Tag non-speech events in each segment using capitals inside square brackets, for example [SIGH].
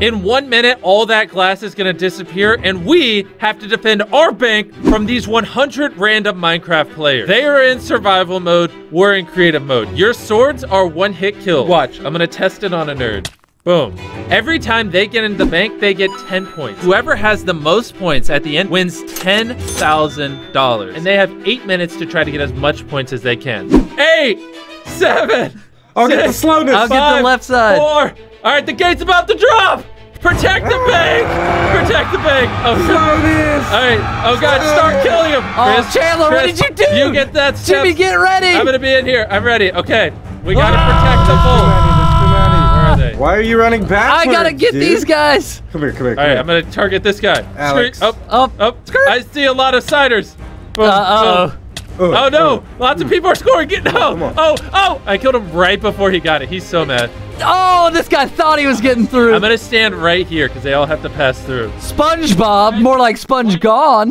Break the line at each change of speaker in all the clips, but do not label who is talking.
In one minute, all that glass is gonna disappear, and we have to defend our bank from these 100 random Minecraft players. They are in survival mode, we're in creative mode. Your swords are one hit kill. Watch, I'm gonna test it on a nerd. Boom. Every time they get into the bank, they get 10 points. Whoever has the most points at the end wins $10,000. And they have eight minutes to try to get as much points as they can. Eight, seven,
I'll get the
six,
slowness.
I'll get the left side.
Four. All right, the gate's about to drop. Protect the bank. Protect the bank. Oh,
Slowness.
all right. Oh God, start killing him.
Oh, Chandler, what did you do?
You get that step.
Jimmy, get ready.
I'm gonna be in here. I'm ready. Okay, we gotta protect the
Too
bull.
many, too many.
Where are they?
Why are you running
back?
I
gotta get
dude?
these guys.
Come here, come here, come
All right,
here.
I'm gonna target this guy.
Alex.
Screw-
Up.
Oh, oh, I see a lot of siders. Boom,
Uh
boom.
oh.
Oh no! Lots of people are scoring. Get no!
Come on.
Oh, oh! I killed him right before he got it. He's so mad.
Oh, this guy thought he was getting through.
I'm gonna stand right here because they all have to pass through.
SpongeBob, more like Sponge Gone.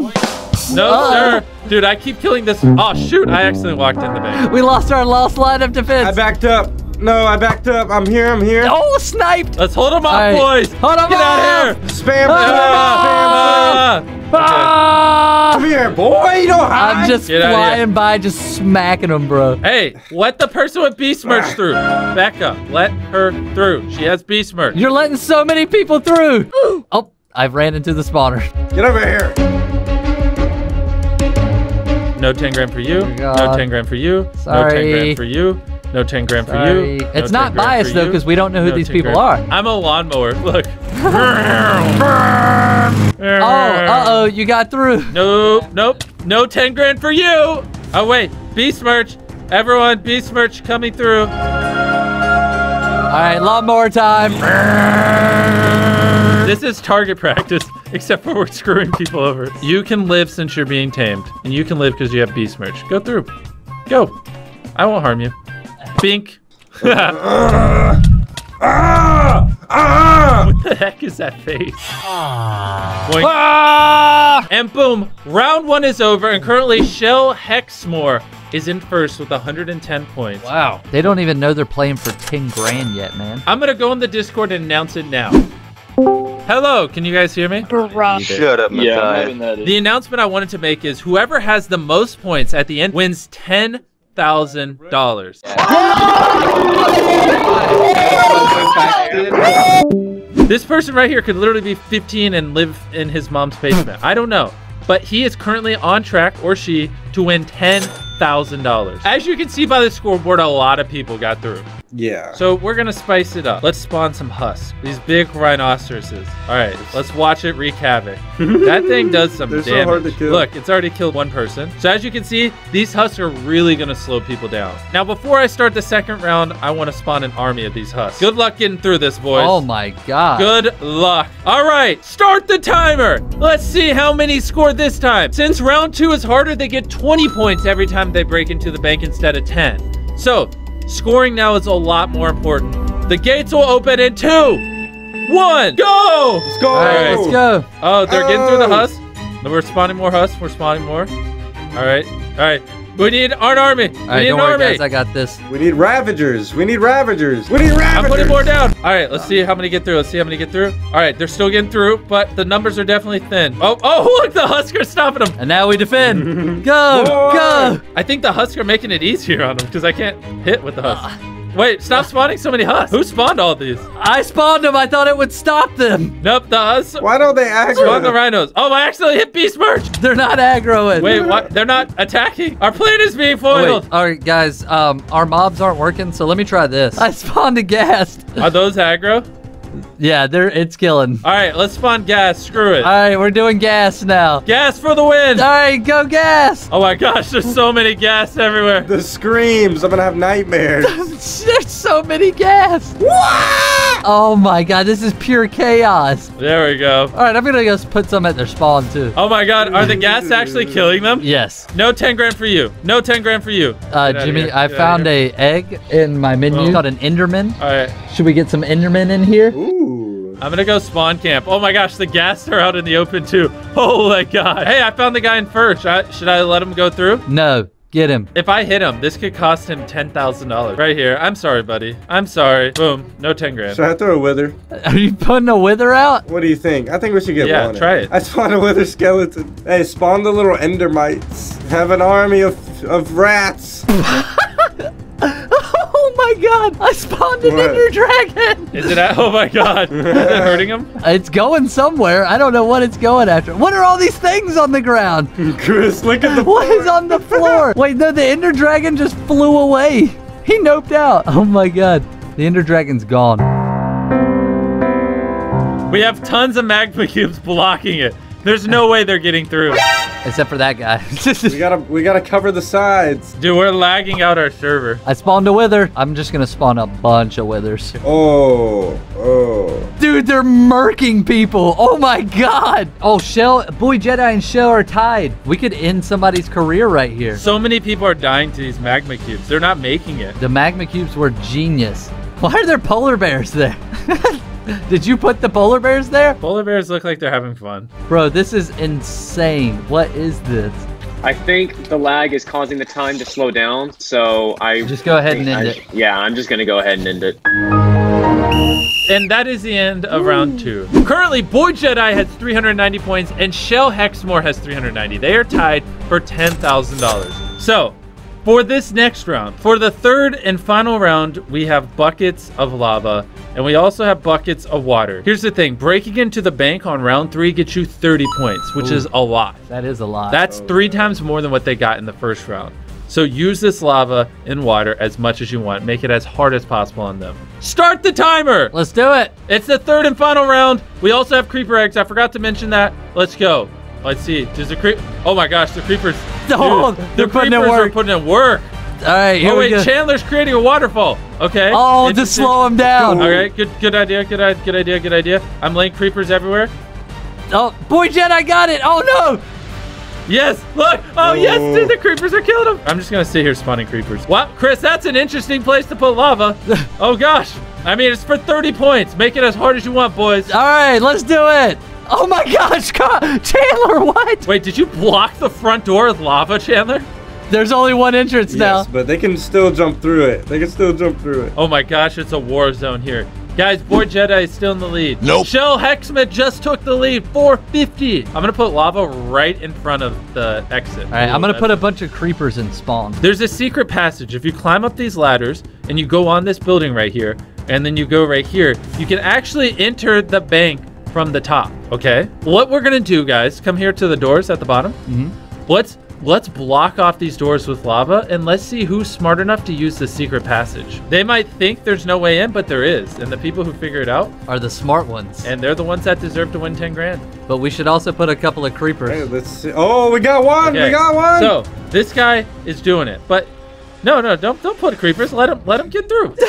No,
Uh-oh.
sir. Dude, I keep killing this. Oh shoot! I accidentally walked in the bank.
We lost our last line of defense.
I backed up. No, I backed up. I'm here, I'm here.
Oh, sniped.
Let's hold them off,
All right.
boys.
Hold 'em
Get
off.
out here.
Spam,
Ah,
spam, spam.
Ah!
Come here, boy. You don't hide.
I'm just
Get outta here.
flying by, just smacking them, bro.
Hey, let the person with beast merch through. Back up. Let her through. She has beast merch.
You're letting so many people through. [GASPS] Oh, I've ran into the spawner.
Get over here.
No 10 grand for you.
Oh my
No
God.
10 grand for you. No 10
Sorry.
grand for you. No 10 grand for
Sorry.
you.
It's
no
not biased, though, because we don't know who
No
these people
grand.
are.
I'm a lawnmower. Look. [LAUGHS]
Oh, uh-oh, you got through.
Nope, nope. No 10 grand for you. Oh, wait. Beast merch. Everyone, beast merch coming through.
All right, lawnmower time. [LAUGHS]
This is target practice, [LAUGHS] except for we're screwing people over. You can live since you're being tamed, and you can live because you have beast merch. Go through. Go. I won't harm you. Bink.
Ah! [LAUGHS] Ah!
What the heck is that face? Boink.
Ah!
And boom, round one is over, and currently Shell Hexmore is in first with 110 points.
Wow. They don't even know they're playing for 10 grand yet, man.
I'm gonna go in the Discord and announce it now. Hello, can you guys hear me?
Bruh.
Shut up,
Yeah, I'm
Makai.
having.
The announcement I wanted to make is whoever has the most points at the end wins ten thousand dollars. This person right here could literally be 15 and live in his mom's basement. I don't know. But he is currently on track, or she, to win $10,000. As you can see by the scoreboard, a lot of people got through.
Yeah.
So we're gonna spice it up. Let's spawn some husks. These big rhinoceroses. All right, let's watch it wreak havoc. [LAUGHS] that thing does some
They're so
damage.
hard to kill.
Look, it's already killed one person. So as you can see, these husks are really gonna slow people down. Now, before I start the second round, I want to spawn an army of these husks. Good luck getting through this, boys.
Oh my god.
Good luck. All right, start the timer. Let's see how many scored this time. Since round two is harder, they get 20 points every time they break into the bank instead of 10. So, scoring now is a lot more important. The gates will open in two, one, go!
Let's go.
All right, let's go.
Oh, they're getting through the
Oh.
husks. No, We're spawning more husks. We're spawning more. All right, all right. We need an army. We
All right,
need
don't
an
worry,
army.
guys. I got this.
We need Ravagers. We need Ravagers. We need Ravagers.
I'm putting more down. All right, let's see how many get through. Let's see how many get through. All right, they're still getting through, but the numbers are definitely thin. Oh, oh, [LAUGHS] look, the Huskers stopping them.
And now we defend. [LAUGHS] go,
Boy.
go.
I think the Husker making it easier on them because I can't hit with the Husk. Ah. Wait, stop spawning so many Husks. Who spawned all these?
I spawned them. I thought it would stop them.
Nope, the Husks
Why don't they
spawned the
aggro?
rhinos. Oh, I accidentally hit Beast Merch.
They're not aggroing.
Wait, what? They're not attacking. Our plan is being
Oh, wait.
foiled.
All right, guys. Um, our mobs aren't working, so let me try this. I spawned a ghast. [LAUGHS]
Are those aggro?
Yeah, they're it's killing.
All right, let's spawn ghast. Screw it.
All right, we're doing ghast now.
ghast for the win.
All right, go ghast.
Oh my gosh, there's so many ghast everywhere.
The screams. I'm gonna have nightmares. [LAUGHS]
There's so many ghast. What? Oh my god, this is pure chaos.
There we go.
All right, I'm gonna go put some at their spawn too.
Oh my god, are the ghast actually killing them?
Yes.
No 10 grand for you. No 10 grand for you.
Uh,
Get
Jimmy. I
Get
found a egg in my menu
Oh.
called an Enderman.
All right,
Should we get some Enderman in here?
Ooh.
I'm gonna go spawn camp. Oh my gosh, the ghast are out in the open too. [LAUGHS] Oh my god. Hey, I found the guy in first. Should I, should I let him go through?
No. Get him.
If I hit him, this could cost him ten thousand dollars. Right here. I'm sorry, buddy. I'm sorry. Boom. No ten grand.
Should I throw a wither? [LAUGHS]
Are you putting a wither out?
What do you think? I think we should get
Yeah,
one.
try it.
I spawned a wither skeleton. Hey, spawn the little endermites. Have an army of of rats. [LAUGHS]
Oh my god! I spawned an
What?
Ender Dragon! [LAUGHS]
Is it? At, oh my god. [LAUGHS] Is it hurting him?
It's going somewhere. I don't know what it's going after. What are all these things on the ground? [LAUGHS]
Chris, look at the
What is on the floor? Wait, no, the Ender Dragon just flew away. He noped out. Oh my god. The Ender Dragon's gone.
We have tons of magma cubes blocking it. There's no way they're getting through.
Except for that guy. [LAUGHS]
We gotta we gotta cover the sides.
Dude, we're lagging out our server.
I spawned a wither. I'm just gonna spawn a bunch of withers.
Oh, oh.
Dude, they're murking people. Oh my god. Oh, Shell, Boy Jedi and Shell are tied. We could end somebody's career right here.
So many people are dying to these magma cubes. They're not making it.
The magma cubes were genius. Why are there polar bears there? [LAUGHS] [LAUGHS] Did you put the polar bears there?
Polar bears look like they're having fun.
Bro, this is insane. What is this?
I think the lag is causing the time to slow down, so I
Just go ahead and end
I-
it.
Yeah, I'm just gonna go ahead and end it.
And that is the end of round two. Currently, Boy Jedi has 390 points and Shell Hexmore has 390. They are tied for $10,000. So, for this next round, for the third and final round, we have buckets of lava and we also have buckets of water. Here's the thing breaking into the bank on round three gets you 30 points, which is a lot.
That is a lot.
That's oh, three times more than what they got in the first round. So use this lava and water as much as you want. Make it as hard as possible on them. Start the timer!
Let's do it.
It's the third and final round. We also have creeper eggs. I forgot to mention that. Let's go. Let's see. Does the creep? Oh my gosh, the creepers! [LAUGHS]
Oh,
Dude,
they're
the
putting in
creepers are putting in work.
All right, here
oh
we
wait,
go.
Chandler's creating a waterfall. Okay.
oh, to
Interesting.
slow him down.
All right, good, good idea, good, i- good idea, good idea. I'm laying creepers everywhere.
Oh, Boy Jedi got it. Oh no.
Yes, look. Oh, yes, dude, the creepers are killing him. I'm just gonna sit here spawning creepers. Wow, Chris, that's an interesting place to put lava. [LAUGHS] oh gosh. I mean, it's for 30 points. Make it as hard as you want, boys.
All right, let's do it. Oh my gosh, God. Chandler, what?
Wait, did you block the front door with lava, Chandler?
There's only one entrance now.
Yes, but they can still jump through it. They can still jump through it.
Oh my gosh, it's a war zone here. Guys, Boy Jedi is still in the lead.
Nope.
Shell Hexman just took the lead, 450. I'm gonna put lava right in front of the exit.
All right, I'm gonna put a bunch of creepers in spawn.
There's a secret passage. If you climb up these ladders and you go on this building right here, and then you go right here, you can actually enter the bank from the top. Okay. What we're gonna do, guys, come here to the doors at the bottom.
Mhm.
Let's let's block off these doors with lava and let's see who's smart enough to use the secret passage. They might think there's no way in, but there is, and the people who figure it out,
Are the smart ones.
and they're the ones that deserve to win 10 grand.
But we should also put a couple of creepers.
Hey, let's see. Oh, we got one.
Okay,
We got one.
So this guy is doing it, but no, no, don't don't put creepers. Let him let him get through. [LAUGHS]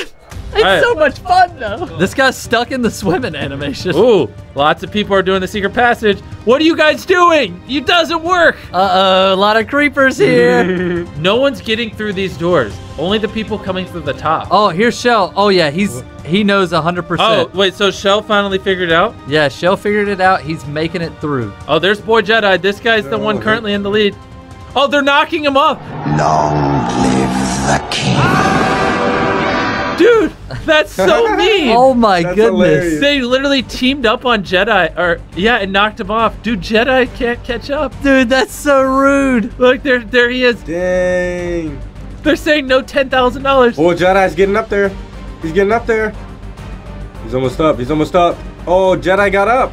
It's
Alright.
so much fun though. This guy's stuck in the swimming animation.
Ooh, lots of people are doing the secret passage. What are you guys doing? It doesn't work.
Uh oh, a lot of creepers here. [LAUGHS]
No one's getting through these doors. Only the people coming through the top.
oh, here's Shell. Oh yeah, he's he knows 100%.
Oh, wait, so Shell finally figured it out?
Yeah, Shell figured it out. He's making it through.
Oh, there's Boy Jedi. This guy's the one currently in the lead. Oh, they're knocking him off.
Long live [LAUGHS]
that's so mean.
Oh my
That's
goodness.
hilarious.
They literally teamed up on Jedi, or yeah, and knocked him off. Dude, Jedi can't catch up.
Dude, that's so rude.
Look, there, there he is.
Dang.
They're saying no ten thousand dollars.
Oh, Jedi's getting up there. He's getting up there. He's almost up. He's almost up. Oh, Jedi got up.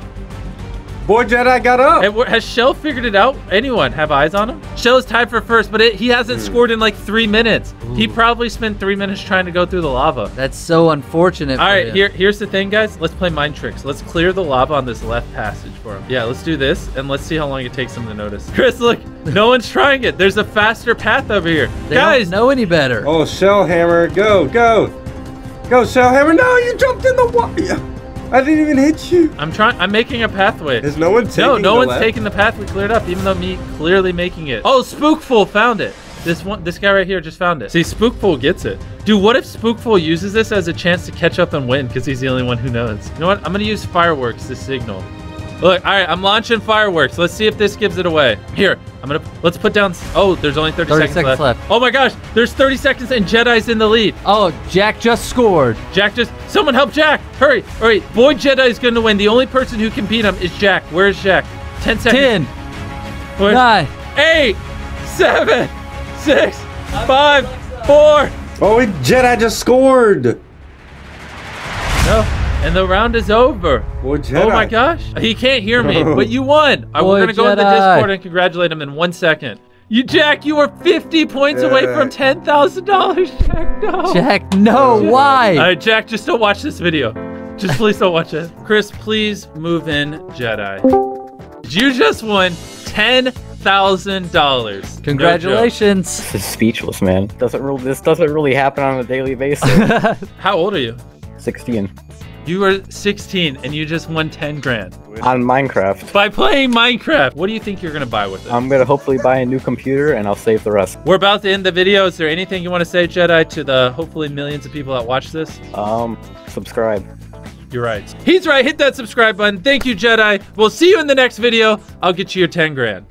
Boy, Jedi got up.
And has Shell figured it out? Anyone have eyes on him? Shell is tied for first, but it, he hasn't hmm. scored in like three minutes. He probably spent three minutes trying to go through the lava.
That's so unfortunate.
All
for
right,
him.
here, here's the thing, guys. Let's play mind tricks. Let's clear the lava on this left passage for him. Yeah, let's do this, and let's see how long it takes him to notice. [LAUGHS] Chris, look, no one's trying it. There's a faster path over here,
They
guys.
don't know any better.
Oh, Shell Hammer. Go, go. Go, Shell Hammer. No, you jumped in the water. I didn't even hit you.
I'm trying. I'm making a pathway.
There's no one taking
No, no
the
one's
left?
taking the path we cleared up, even though me clearly making it. Oh, Spookful found it. This one, this guy right here just found it. See, Spookful gets it. Dude, what if Spookful uses this as a chance to catch up and win because he's the only one who knows? You know what? I'm gonna use fireworks to signal. Look, all right, I'm launching fireworks. Let's see if this gives it away. Here, I'm gonna let's put down. Oh, there's only 30,
30
seconds,
seconds
left.
left.
Oh my gosh, there's 30 seconds and Jedi's in the lead.
Oh, Jack just scored.
Jack just someone help Jack! Hurry! Hurry! Boy Jedi is gonna win. The only person who can beat him is Jack. Where's Jack? 10 seconds.
10,
Where-
9.
eight, seven, six, five, four.
Oh, Jedi just scored.
No, and the round is over.
Boy, Jedi.
Oh my gosh, he can't hear me, [LAUGHS] but you won. Uh,
Boy
We're gonna go in the Discord and congratulate him in one second. You, Jack, you were 50 points away from $10,000. Jack, no.
Jack, no, why?
All right, Jack, just don't watch this video. Just please don't watch it. [LAUGHS] Chris, please move in Jedi. You just won $10,000.
Congratulations.
This is speechless, man. Doesn't really, this doesn't really happen on a daily basis. [LAUGHS]
How old are you?
16
You were 16 and you just won 10 grand.
on Minecraft.
By playing Minecraft, what do you think you're gonna buy with it?
I'm gonna hopefully buy a new computer and I'll save the rest.
We're about to end the video. Is there anything you want to say, Jedi, to the hopefully millions of people that watch this?
Um, subscribe.
You're right. He's right. Hit that subscribe button. Thank you, Jedi. We'll see you in the next video. I'll get you your 10 grand.